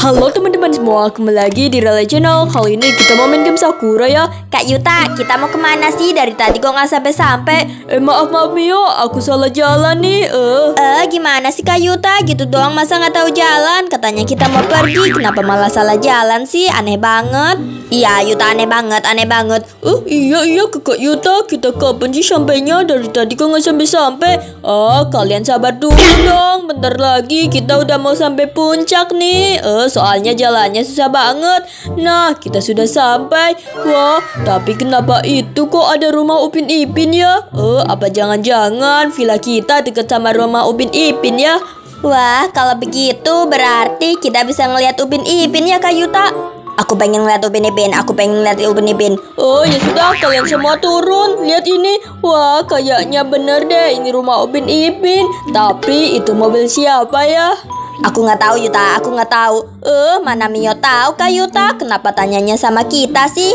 Halo teman-teman semua, kembali lagi di Relay Channel Kali ini kita mau main game Sakura ya Kak Yuta, kita mau ke mana sih? Dari tadi kok nggak sampai-sampai? Eh maaf maaf Mio, aku salah jalan nih Eh, Eh, gimana sih Kak Yuta? Gitu doang masa nggak tahu jalan? Katanya kita mau pergi, kenapa malah salah jalan sih? Aneh banget. Iya, Yuta aneh banget, aneh banget. Oh iya iya kakak Yuta, kita kapan sih sampainya? Dari tadi kok nggak sampai-sampai Ah kalian sabar dulu dong, bentar lagi kita udah mau sampai puncak nih Eh soalnya jalannya susah banget Nah kita sudah sampai Wah tapi kenapa itu kok ada rumah Upin Ipin ya? Eh apa jangan-jangan villa kita deket sama rumah Upin Ipin ya? Wah, kalau begitu berarti kita bisa ngelihat Upin Ipin ya Kak Yuta. Aku pengen ngeliat Upin Ipin, aku pengen ngeliat Upin Ipin. Oh ya sudah kalian semua turun Lihat ini Wah kayaknya bener deh Ini rumah Upin Ipin Tapi itu mobil siapa ya Aku nggak tahu Yuta, aku nggak tahu. Eh, mana Mio tahu Kak Yuta? Kenapa tanyanya sama kita sih?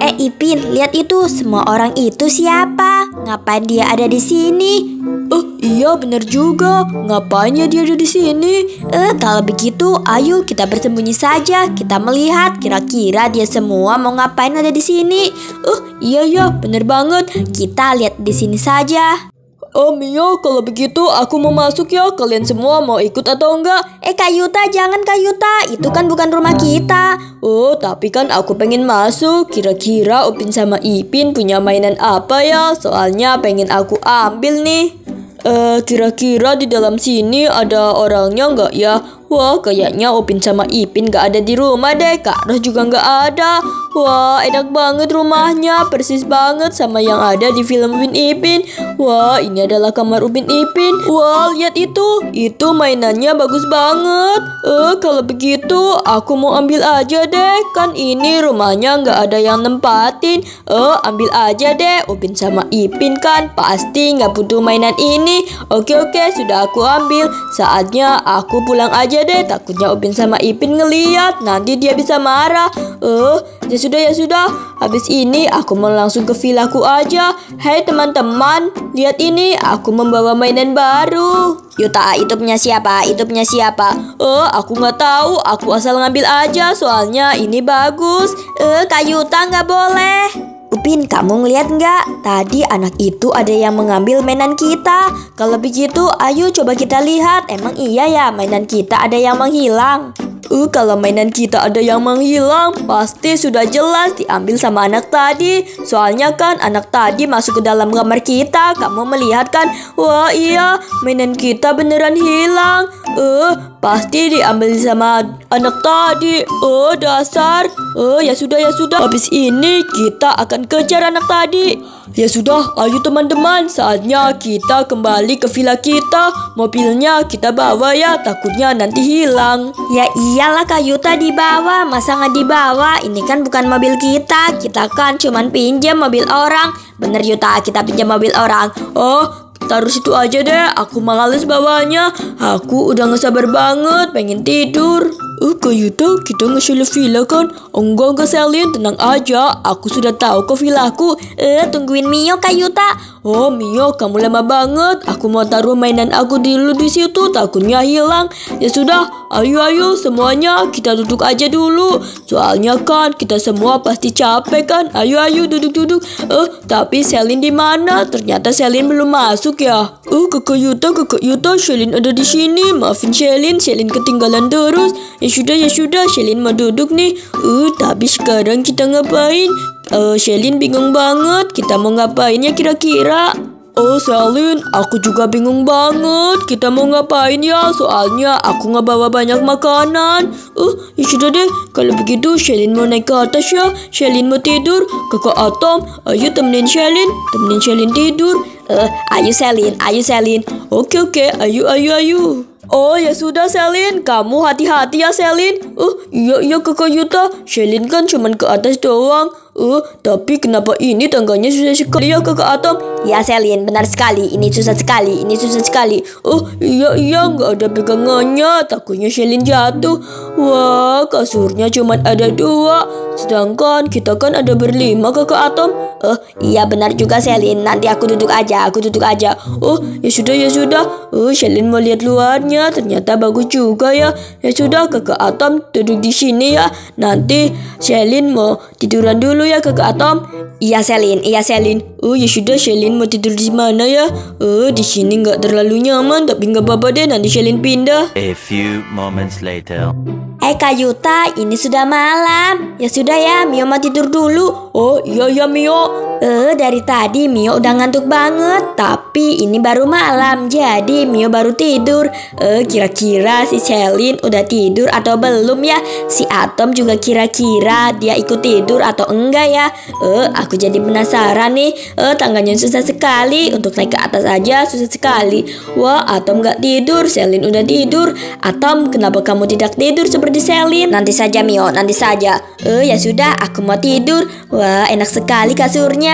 Eh Ipin, lihat itu. Semua orang itu siapa? Ngapain dia ada di sini? Oh iya bener juga Ngapain ya dia ada di sini Eh, kalau begitu, ayo kita bersembunyi saja. Kita melihat kira-kira dia semua mau ngapain ada di sini. Oh iya ya bener banget Kita lihat di sini saja. Oh Mio kalau begitu aku mau masuk ya. Kalian semua mau ikut atau enggak? Eh Kak Yuta, jangan Kak Yuta. Itu kan bukan rumah kita. Oh tapi kan aku pengen masuk. Kira-kira Upin sama Ipin punya mainan apa ya? Soalnya pengen aku ambil nih. Eh kira-kira di dalam sini ada orangnya enggak ya Wah kayaknya Upin sama Ipin gak ada di rumah deh. Kak Roh juga gak ada. Wah enak banget rumahnya. Persis banget sama yang ada di film Upin Ipin. Wah ini adalah kamar Upin Ipin. Wah lihat itu. Itu mainannya bagus banget. Eh kalau begitu aku mau ambil aja deh. Kan ini rumahnya gak ada yang nempatin. Eh ambil aja deh. Upin sama Ipin kan Pasti gak butuh mainan ini. Oke oke sudah aku ambil. Saatnya aku pulang aja deh. Takutnya Upin sama Ipin ngeliat. Nanti dia bisa marah. Eh ya sudah ya sudah. Habis ini aku mau langsung ke villaku aja. Hai teman-teman. Lihat ini aku membawa mainan baru. Yuta, itu punya siapa? Itu punya siapa? Eh aku nggak tahu. Aku asal ngambil aja Soalnya ini bagus. Eh, Kak Yuta nggak boleh. Upin, kamu ngeliat nggak? Tadi anak itu ada yang mengambil mainan kita. Kalau begitu, ayo coba kita lihat. Emang iya ya, mainan kita ada yang menghilang. Eh kalau mainan kita ada yang menghilang Pasti sudah jelas diambil sama anak tadi Soalnya kan anak tadi masuk ke dalam kamar kita Kamu melihat kan Wah iya mainan kita beneran hilang Eh pasti diambil sama anak tadi Oh dasar Oh ya sudah ya sudah Habis ini kita akan kejar anak tadi Ya sudah, ayo teman-teman, saatnya kita kembali ke villa kita. Mobilnya kita bawa ya, takutnya nanti hilang. Ya iyalah Kak Yuta dibawa, masa nggak dibawa? Ini kan bukan mobil kita, kita kan cuman pinjam mobil orang. Bener Yuta, kita pinjam mobil orang. Oh, taruh situ aja deh, aku males bawanya. Aku udah gak banget, pengen tidur. Eh, Kak Yuta, kita nge villa kan? Enggak, enggak Selin, tenang aja. Aku sudah tahu ke villaku. Eh, tungguin Mio Kak Yuta. Oh Mio, kamu lama banget. Aku mau taruh mainan aku dulu di situ, takutnya hilang. Ya sudah, ayo ayo semuanya kita duduk aja dulu. Soalnya kan kita semua pasti capek kan. Ayo ayo duduk-duduk. Eh, tapi Selin di mana? Ternyata Selin belum masuk ya. Oh, Kakak Yuta, Kakak Yuta, Selin ada di sini. Maafin Selin, Selin ketinggalan terus. Ya sudah, ya sudah, Selin mau duduk nih. Eh, tapi sekarang kita ngapain? Eh, Shelin bingung banget. Kita mau ngapain ya kira-kira? Oh, Selin, aku juga bingung banget. Kita mau ngapain ya? Soalnya aku nggak bawa banyak makanan. Uh, ya sudah deh. Kalau begitu, Shelin mau naik ke atas ya. Shelin mau tidur. Kakak Atom, ayo temenin Shelin. Temenin Shelin tidur. Eh, ayo Selin, ayo Selin. Oke, oke. Ayo, ayo, ayo. Oh ya sudah Selin, kamu hati-hati ya Selin. Uh, iya iya kakak Yuta, Selin kan cuman ke atas doang. Uh, tapi kenapa ini tangganya susah sekali ya kakak Atom? Ya Selin, benar sekali. Ini susah sekali. Ini susah sekali. Oh iya iya nggak ada pegangannya takutnya Shelin jatuh Wah kasurnya cuma ada dua Sedangkan kita kan ada berlima kakak Atom Oh iya benar juga Selin. Nanti aku duduk aja. Aku duduk aja. Oh ya sudah ya sudah Oh Shelin mau lihat luarnya ternyata bagus juga ya Ya sudah kakak Atom duduk di sini ya Nanti Shelin mau tiduran dulu ya kakak Atom Iya Selin, iya Selin. Oh ya sudah Shelin mau tidur di mana ya? Oh di sini nggak terlalu nyaman tapi nggak apa-apa deh nanti Shelin pindah. A few moments later. Eh Kak Yuta, ini sudah malam. Ya sudah ya, Mio mau tidur dulu. Oh iya ya Mio. Eh, dari tadi Mio udah ngantuk banget, tapi ini baru malam, jadi Mio baru tidur. Eh, kira-kira si Celine udah tidur atau belum ya? Si Atom juga kira-kira dia ikut tidur atau enggak ya? Eh, aku jadi penasaran nih. Eh, tangganya susah sekali, untuk naik ke atas aja susah sekali. Wah Atom nggak tidur, Celine udah tidur. Atom kenapa kamu tidak tidur seperti Celine? Nanti saja Mio, nanti saja. Eh, ya sudah, aku mau tidur. Wah, enak sekali kasurnya.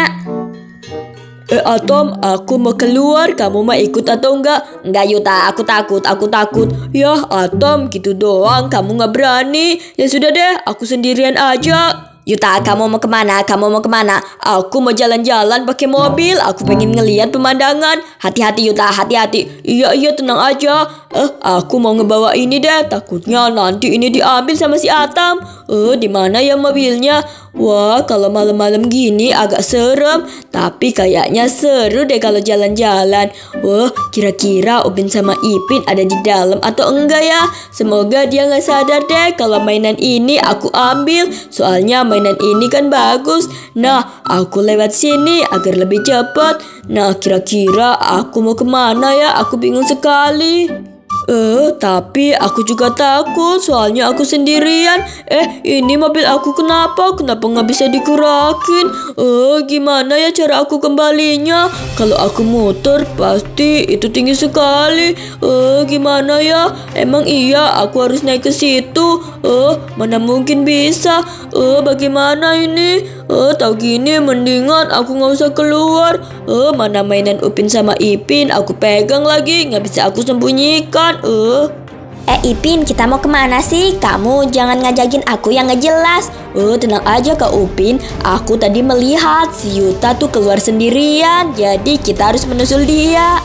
Eh Atom, aku mau keluar, kamu mau ikut atau enggak? Enggak Yuta, aku takut, aku takut. Yah Atom, gitu doang, kamu nggak berani. Ya sudah deh, aku sendirian aja. Yuta, kamu mau ke mana? Kamu mau ke mana? Aku mau jalan-jalan pakai mobil. Aku pengen ngeliat pemandangan. Hati-hati Yuta, hati-hati. Iya iya tenang aja. Eh aku mau ngebawa ini deh. Takutnya nanti ini diambil sama si Atam. Eh di mana ya mobilnya? Wah kalau malam-malam gini agak serem. Tapi kayaknya seru deh kalau jalan-jalan. Wah kira-kira Upin sama Ipin ada di dalam atau enggak ya? Semoga dia nggak sadar deh kalau mainan ini aku ambil. Soalnya mainan ini kan bagus. Nah, aku lewat sini agar lebih cepat. Nah, kira-kira aku mau ke mana ya? Aku bingung sekali. Eh, tapi aku juga takut soalnya aku sendirian. Eh, ini mobil aku kenapa? Kenapa nggak bisa digerakin? Eh, gimana ya cara aku kembalinya? Kalau aku muter pasti itu tinggi sekali. Eh, gimana ya? Emang iya aku harus naik ke situ? Eh, mana mungkin bisa? Eh, bagaimana ini? Eh, tahu gini mendingan aku nggak usah keluar. Eh, mana mainan Upin sama Ipin? Aku pegang lagi, nggak bisa aku sembunyikan. Eh. Eh Ipin, kita mau ke mana sih? Kamu jangan ngajakin aku yang nggak jelas. Oh, tenang aja Kak Upin. Aku tadi melihat si Yuta tuh keluar sendirian. Jadi kita harus menyusul dia.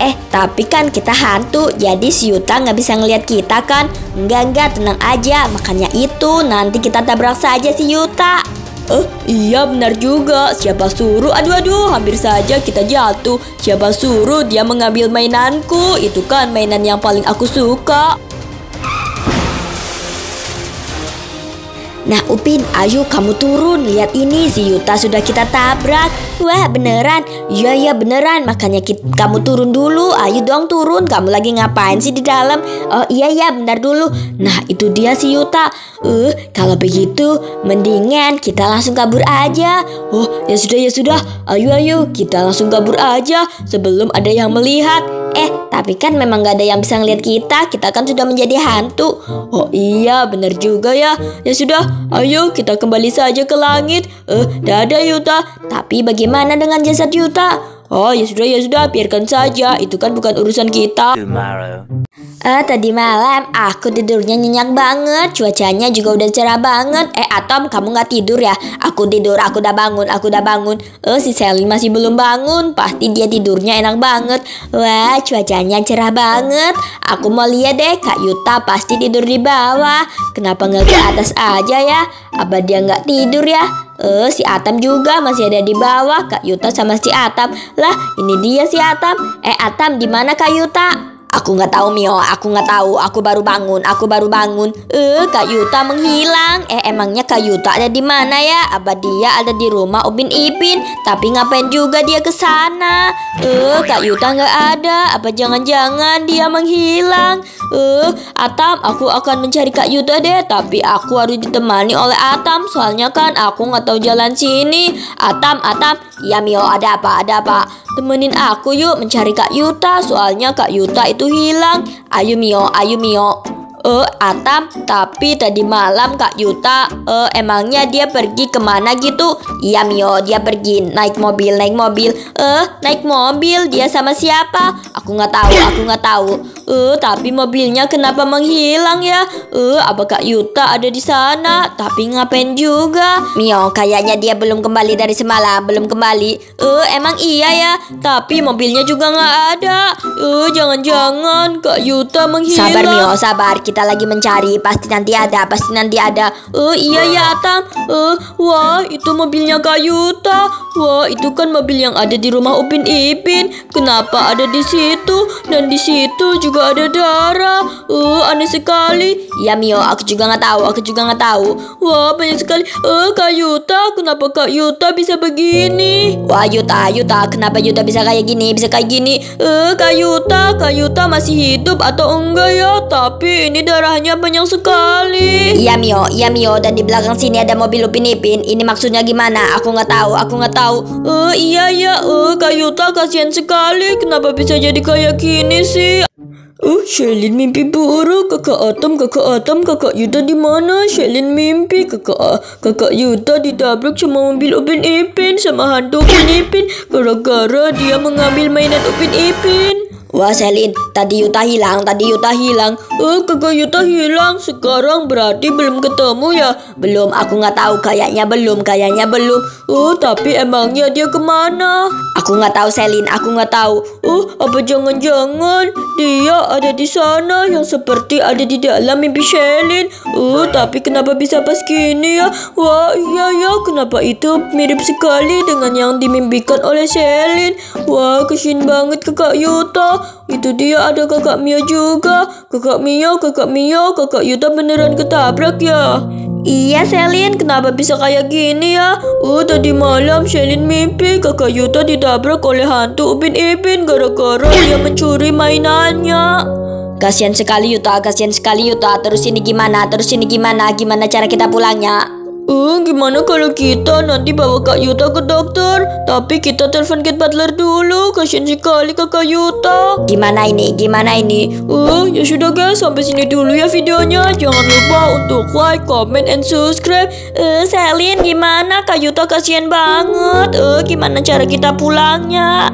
Eh, tapi kan kita hantu, jadi si Yuta nggak bisa ngelihat kita kan? Enggak, enggak, tenang aja. Makanya itu, nanti kita tabrak saja si Yuta. Eh, iya benar juga. Siapa suruh? Aduh, aduh, hampir saja kita jatuh. Siapa suruh dia mengambil mainanku? Itu kan mainan yang paling aku suka. Nah Upin, ayo kamu turun. Lihat ini, si Yuta sudah kita tabrak. Wah beneran? Iya iya beneran. Makanya kita, kamu turun dulu. Ayo dong turun. Kamu lagi ngapain sih di dalam? Oh iya iya bentar dulu. Nah itu dia si Yuta. Eh kalau begitu mendingan kita langsung kabur aja. Oh ya sudah ya sudah. Ayo ayo kita langsung kabur aja sebelum ada yang melihat. Eh, tapi kan memang gak ada yang bisa ngeliat kita. Kita kan sudah menjadi hantu. Oh iya, benar juga ya. Ya sudah, ayo kita kembali saja ke langit. Eh, dadah Yuta. Tapi bagaimana dengan jasad Yuta? Oh ya sudah ya sudah biarkan saja. Itu kan bukan urusan kita. Tomorrow. Eh tadi malam aku tidurnya nyenyak banget. Cuacanya juga udah cerah banget. Eh Atom kamu nggak tidur ya? Aku tidur aku udah bangun aku udah bangun. Eh si Selin masih belum bangun. Pasti dia tidurnya enak banget. Wah cuacanya cerah banget. Aku mau lihat deh Kak Yuta pasti tidur di bawah. Kenapa nggak ke atas aja ya? Apa dia nggak tidur ya Eh, si Atam juga masih ada di bawah. Kak Yuta sama si Atam. Lah, ini dia si Atam. Eh, Atam, di mana Kak Yuta? Aku nggak tahu Mio, aku nggak tahu. Aku baru bangun, aku baru bangun. Eh, Kak Yuta menghilang. Eh, emangnya Kak Yuta ada di mana ya? Apa dia ada di rumah Upin Ipin? Tapi ngapain juga dia ke sana? Eh, Kak Yuta nggak ada. Apa jangan-jangan dia menghilang? Eh, Atam, aku akan mencari Kak Yuta deh. Tapi aku harus ditemani oleh Atam. Soalnya kan aku nggak tahu jalan sini. Atam, Atam. Ya Mio, ada apa? Ada apa? Temenin aku yuk mencari Kak Yuta. Soalnya Kak Yuta itu hilang. Ayo Mio, ayo Mio. Eh, Atam, tapi tadi malam Kak Yuta, eh, emangnya dia pergi ke mana gitu? Iya Mio, dia pergi naik mobil, naik mobil. Eh, naik mobil, dia sama siapa? Aku nggak tahu, aku nggak tahu. Eh, tapi mobilnya kenapa menghilang ya? Eh, apa Kak Yuta ada di sana? Tapi ngapain juga? Mio, kayaknya dia belum kembali dari semalam, belum kembali. Eh, emang iya ya? Tapi mobilnya juga nggak ada. Eh, jangan-jangan Kak Yuta menghilang. Sabar Mio, sabar. Kita lagi mencari. Pasti nanti ada, pasti nanti ada. Eh, iya ya Atam. Eh, wah, itu mobilnya Kak Yuta. Wah, itu kan mobil yang ada di rumah Upin Ipin. Kenapa ada di situ? Dan di situ juga ada darah. Eh, aneh sekali. Ya Mio, aku juga nggak tahu. Aku juga nggak tahu. Wah, banyak sekali. Eh, Kak Yuta, kenapa Kak Yuta bisa begini? Wah, Yuta, Yuta, kenapa Yuta bisa kayak gini? Bisa kayak gini? Eh, Kak Yuta, Kak Yuta masih hidup atau enggak ya? Tapi ini darahnya banyak sekali. Iya Mio, iya Mio. Dan di belakang sini ada mobil Upin Ipin. Ini maksudnya gimana? Aku nggak tahu, aku nggak tahu. Eh, iya ya. Eh, Kak Yuta kasihan sekali. Kenapa bisa jadi kayak gini sih? Oh, Shelin mimpi buruk. Kakak Atom, kakak Atom, kakak Yuta di mana? Shelin mimpi kakak kakak Yuta ditabrak sama mobil Upin Ipin sama hantu Upin Ipin gara-gara dia mengambil mainan Upin Ipin. Wah Selin, tadi Yuta hilang, tadi Yuta hilang. Eh, kakak Yuta hilang. Sekarang berarti belum ketemu ya? Belum, aku nggak tahu. Kayaknya belum, kayaknya belum. Oh, tapi emangnya dia ke mana? Aku nggak tahu Selin, aku nggak tahu. Oh, apa jangan-jangan dia ada di sana yang seperti ada di dalam mimpi Shelin? Oh, tapi kenapa bisa pas gini ya? Wah, iya ya, kenapa itu mirip sekali dengan yang dimimpikan oleh Shelin? Wah, kesian banget kakak Yuta. Itu dia ada kakak Mia juga. Kakak Mia, kakak Mia, kakak Yuta beneran ketabrak ya? Iya Selin, kenapa bisa kayak gini ya? Oh, tadi malam Selin mimpi kakak Yuta ditabrak oleh hantu Upin Ipin gara-gara dia mencuri mainannya. Kasihan sekali Yuta, kasihan sekali Yuta. Terus ini gimana? Terus ini gimana? Gimana cara kita pulangnya? Eh, gimana kalau kita nanti bawa Kak Yuta ke dokter? Tapi kita telepon Kit Butler dulu. Kasihan sekali Kakak Yuta. Gimana ini? Gimana ini? Eh, ya sudah guys, sampai sini dulu ya videonya. Jangan lupa untuk like, comment, and subscribe. Eh, Selin, gimana? Kak Yuta kasihan banget. Eh, gimana cara kita pulangnya?